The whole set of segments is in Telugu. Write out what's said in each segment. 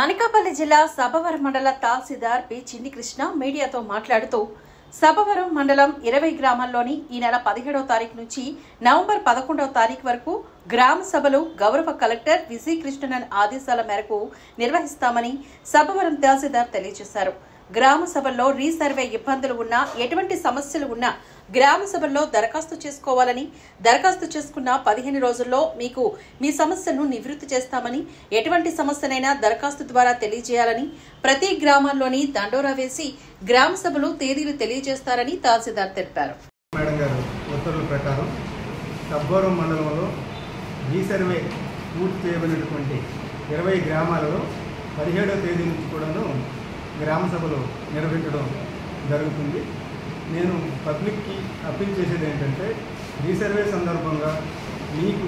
అనకాపల్లి జిల్లా సభవరం మండల తహసీల్దార్ పి చిన్ని కృష్ణ మీడియాతో మాట్లాడుతూ సభవరం మండలం ఇరవై గ్రామాల్లోని ఈ నెల పదిహేడవ తారీఖు నుంచి నవంబర్ పదకొండవ తారీఖు వరకు గ్రామ సభలు గౌరవ కలెక్టర్ విజయకృష్ణన్ ఆదేశాల మేరకు నిర్వహిస్తామని సభవరం తహసీల్దార్ తెలియజేశారు. గ్రామ సభల్లో రీసర్వే ఇబ్బందులు ఉన్నా ఎటువంటి సమస్యలు ఉన్నా గ్రామ సభల్లో దరఖాస్తు చేసుకోవాలని దరఖాస్తు చేసుకున్న పదిహేను రోజుల్లో మీకు మీ సమస్యను నివృత్తి చేస్తామని ఎటువంటి సమస్యనైనా దరఖాస్తు ద్వారా తెలియజేయాలని ప్రతి గ్రామాల్లోని దండోరా వేసి గ్రామ సభలు తేదీలు తెలియజేస్తారని తహసీల్దార్ తెలిపారు. ఉత్తర్వుల ప్రకారం మండలంలో పూర్తి చేయబడినటువంటి ఇరవై గ్రామాలలో పదిహేడవ తేదీ నుంచి కూడాను గ్రామ సభలు నిర్వహించడం జరుగుతుంది. నేను పబ్లిక్కి అప్పీల్ చేసేది ఏంటంటే రీసర్వే సందర్భంగా మీకు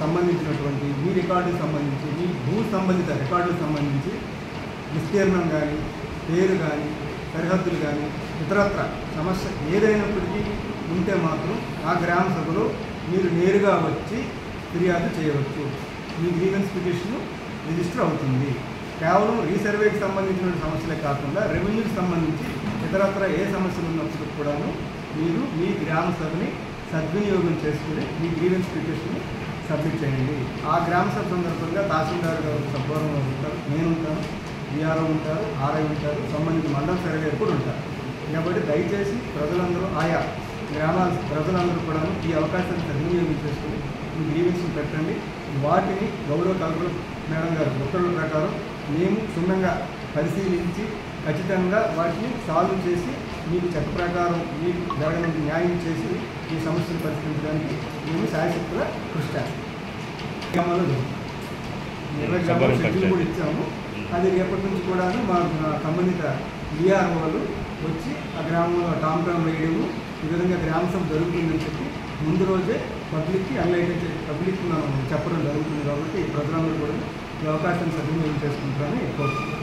సంబంధించినటువంటి మీ రికార్డుకు సంబంధించి మీ భూ సంబంధిత రికార్డులకు సంబంధించి విస్తీర్ణం కానీ పేరు కానీ సరిహద్దులు కానీ ఇతరత్ర సమస్య ఏదైనప్పటికీ ఉంటే మాత్రం ఆ గ్రామ సభలో మీరు నేరుగా వచ్చి ఫిర్యాదు చేయవచ్చు. మీ గ్రీవెన్స్ పిటిషన్ రిజిస్టర్ అవుతుంది. కేవలం రీసర్వేకి సంబంధించిన సమస్యలే కాకుండా రెవెన్యూకి సంబంధించి ఇతరత్ర ఏ సమస్యలు ఉన్నప్పుడు కూడాను మీరు మీ గ్రామ సభని సద్వినియోగం చేసుకుని మీ గ్రీవెన్స్ పిటిషన్ని సబ్మిట్ చేయండి. ఆ గ్రామ సభ సందర్భంగా తహసీల్దార్ గారు సభవరం ఉంటారు నేను ఉంటాను విఆర్ఓ ఉంటారు ఆర్ఐ ఉంటారు సంబంధిత మండల సర్వేరు కూడా ఉంటారు. కాబట్టి దయచేసి ప్రజలందరూ ఆయా గ్రామాల ప్రజలందరూ కూడా ఈ అవకాశాన్ని సద్వినియోగం చేసుకుని మీ గ్రీవెన్స్ పెట్టండి. వాటిని గౌరవ కలెక్టర్ మేడం గారు ఉత్తర్వుల ప్రకారం మేము క్షుణ్ణంగా పరిశీలించి ఖచ్చితంగా వాటిని సాల్వ్ చేసి మీకు చట్ట ప్రకారం మీకు జరగనంత న్యాయం చేసి ఈ సమస్యను పరిష్కరించడానికి మేము శాయశక్తుల కృషి చేస్తాం. గ్రామాల్లో జరుగుతుంది. ఇరవై గ్రామాల షెడ్యూల్ కూడా ఇచ్చాము. అది రేపటి నుంచి కూడా మా సంబంధిత విఆర్ వాళ్ళు వచ్చి ఆ గ్రామంలో టామ్ టామ్ వేయడము ఈ విధంగా గ్రామ సభ జరుగుతుందని చెప్పి ముందు రోజే పబ్లిక్కి అన్లైట్ పబ్లిక్ మనం చెప్పడం జరుగుతుంది కాబట్టి ప్రజలందరూ కూడా ఈ అవకాశాన్ని సద్వినియోగం చేసుకుంటారని కోరుతున్నాను